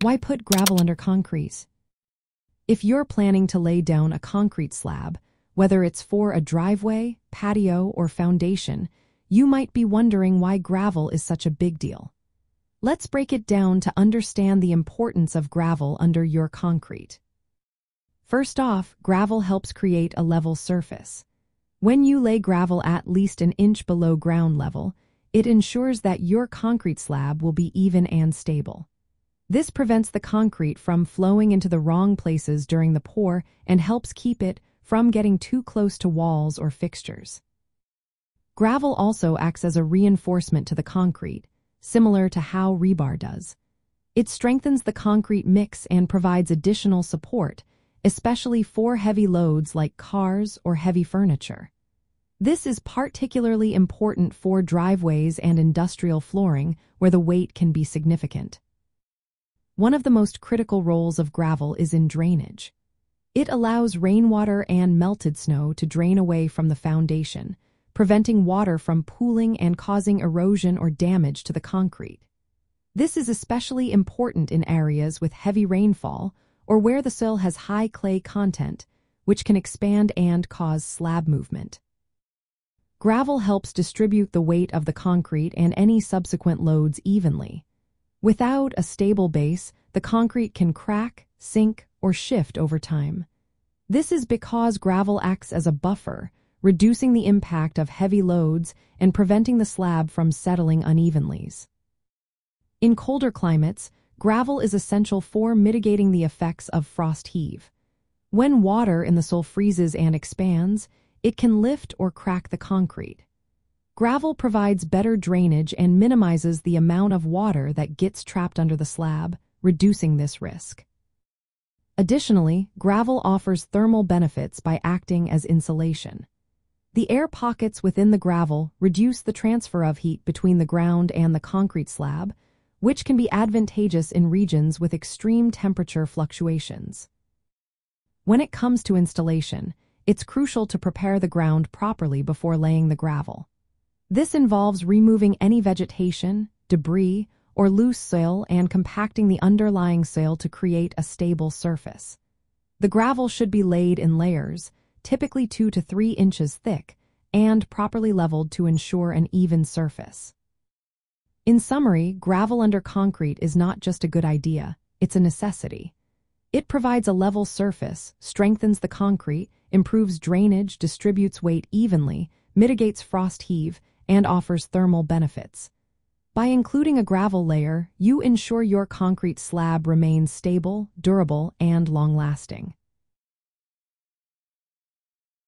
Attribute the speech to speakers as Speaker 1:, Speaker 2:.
Speaker 1: Why put gravel under concrete? If you're planning to lay down a concrete slab, whether it's for a driveway, patio, or foundation, you might be wondering why gravel is such a big deal. Let's break it down to understand the importance of gravel under your concrete. First off, gravel helps create a level surface. When you lay gravel at least an inch below ground level, it ensures that your concrete slab will be even and stable. This prevents the concrete from flowing into the wrong places during the pour and helps keep it from getting too close to walls or fixtures. Gravel also acts as a reinforcement to the concrete, similar to how rebar does. It strengthens the concrete mix and provides additional support, especially for heavy loads like cars or heavy furniture. This is particularly important for driveways and industrial flooring where the weight can be significant. One of the most critical roles of gravel is in drainage. It allows rainwater and melted snow to drain away from the foundation, preventing water from pooling and causing erosion or damage to the concrete. This is especially important in areas with heavy rainfall or where the soil has high clay content, which can expand and cause slab movement. Gravel helps distribute the weight of the concrete and any subsequent loads evenly. Without a stable base, the concrete can crack, sink, or shift over time. This is because gravel acts as a buffer, reducing the impact of heavy loads and preventing the slab from settling unevenly. In colder climates, gravel is essential for mitigating the effects of frost heave. When water in the soil freezes and expands, it can lift or crack the concrete. Gravel provides better drainage and minimizes the amount of water that gets trapped under the slab, reducing this risk. Additionally, gravel offers thermal benefits by acting as insulation. The air pockets within the gravel reduce the transfer of heat between the ground and the concrete slab, which can be advantageous in regions with extreme temperature fluctuations. When it comes to installation, it's crucial to prepare the ground properly before laying the gravel. This involves removing any vegetation, debris, or loose soil and compacting the underlying soil to create a stable surface. The gravel should be laid in layers, typically 2 to 3 inches thick, and properly leveled to ensure an even surface. In summary, gravel under concrete is not just a good idea, it's a necessity. It provides a level surface, strengthens the concrete, improves drainage, distributes weight evenly, mitigates frost heave, and offers thermal benefits. By including a gravel layer, you ensure your concrete slab remains stable, durable, and long-lasting.